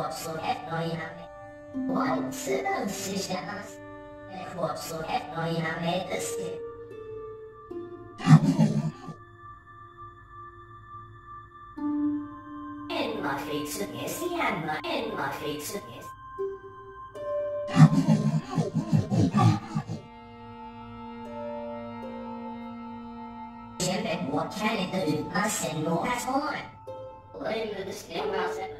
chłopcu etnoinami. Łący dąsy się nas. Chłopcu etnoinami dysky. En ma flytsen jest igen, en ma flytsen jest. Kände vår kärlek utan sen några spåren. Och det det stämmer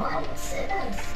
Łący dąsy.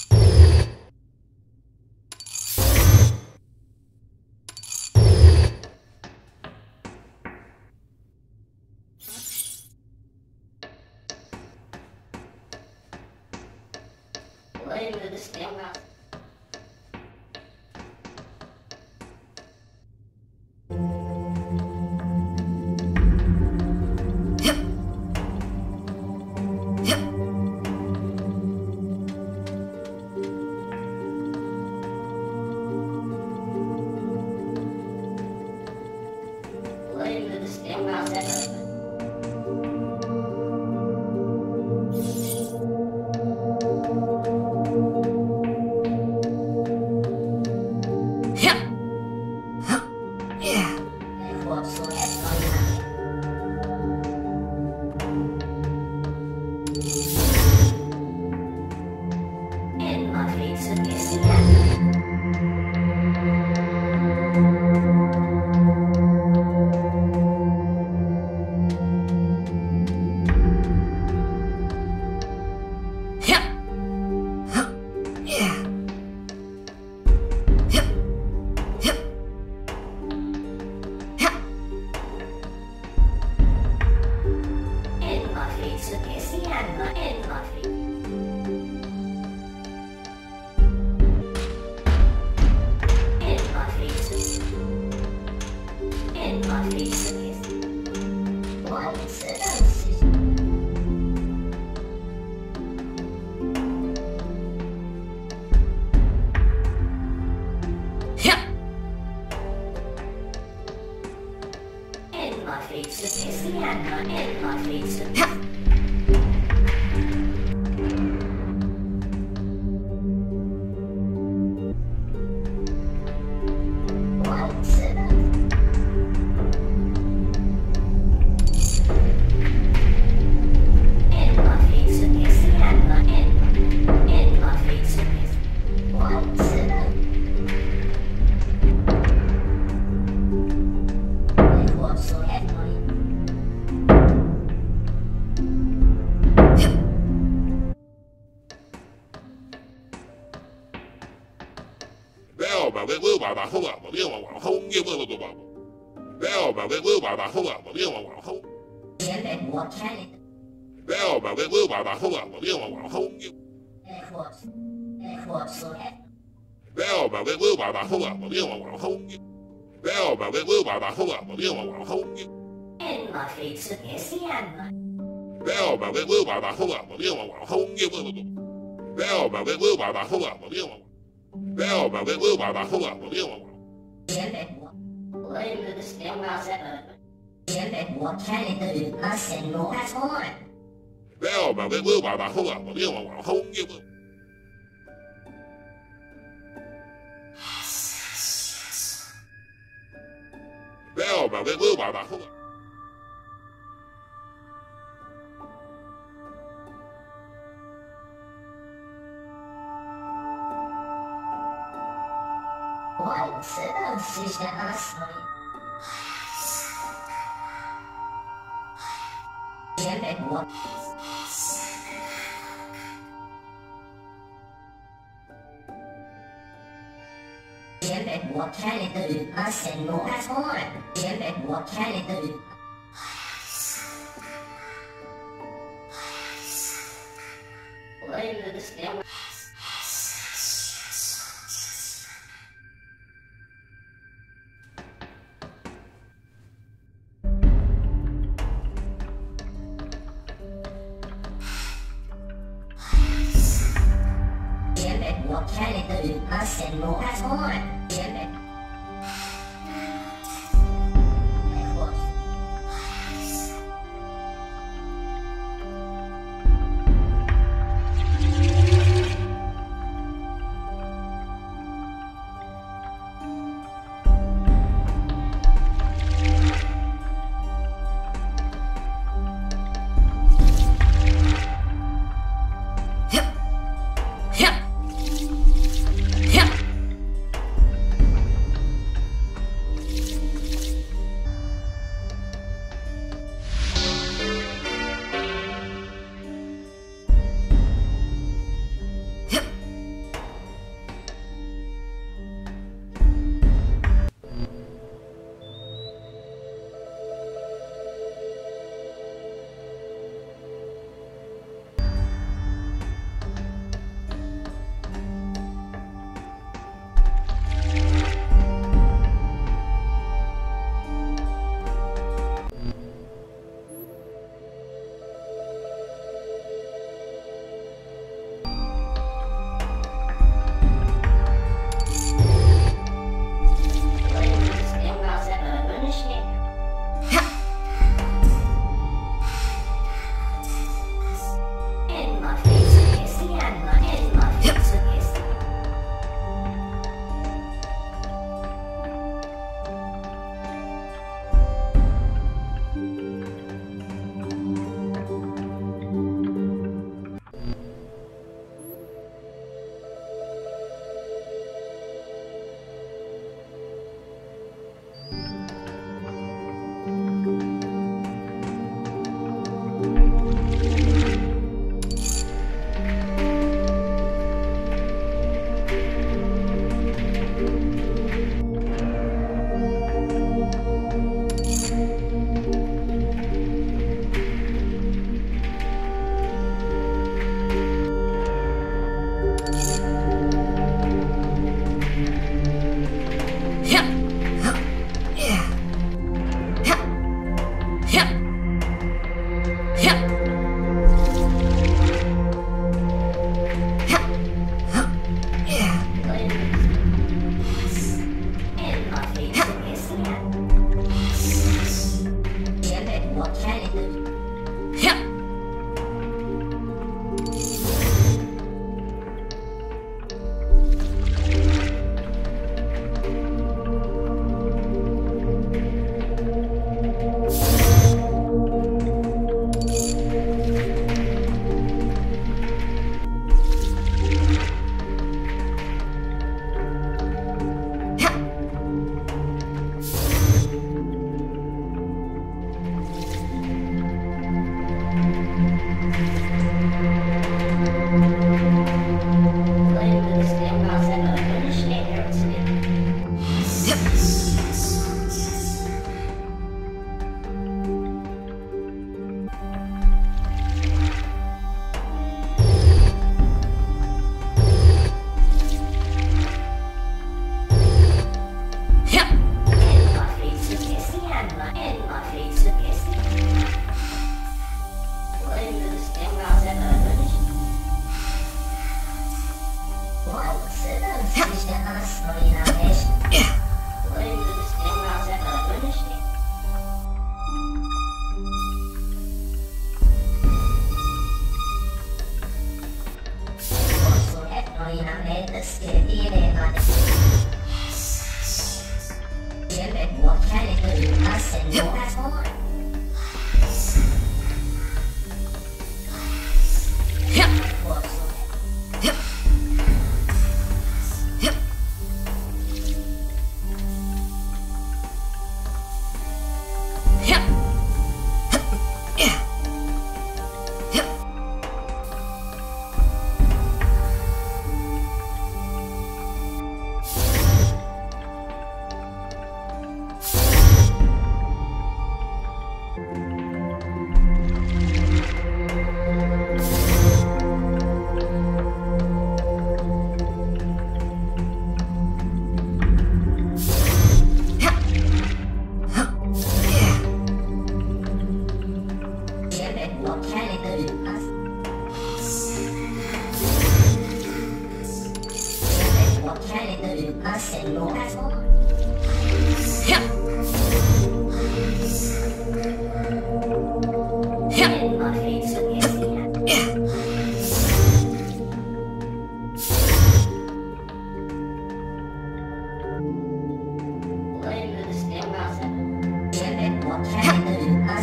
det En ma Bell, my little, my whole, my little, my whole, my whole, Bell mà với mưa bà bà không ở một viên mà bảo không 前北国 Canada Bell mà với mưa bà bà không ở một viên mà bảo không Equus Equus Bell mà với mưa bà bà không ở một viên mà bảo không Bell mà với mưa bà bà không ở một viên mà bảo không Emma kỹ sư nghệ sĩ Emma Bell mà với mưa bà bà không ở một viên mà bảo không Bell mà với mưa bà bà không ở một viên mà Bell mà với mưa bà bà không ở một viên Với người Skelma sẽ ở Chiến về của Kelly từ Đức Bắc Sinh Mô Hắc Hồn Bèo mà với mưa bà bà không ạ, mà biết mà bà không như mưa Bèo mà với mưa bà bà không ạ Lights, это слишком основе. Чем это было? Kjempet må krelle ut av selvmordsmålet. Kjempet må Why? ut Oi, men det skrev Saint Louis Horn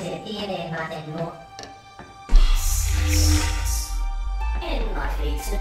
pieneen matenmo. En mä fiksut.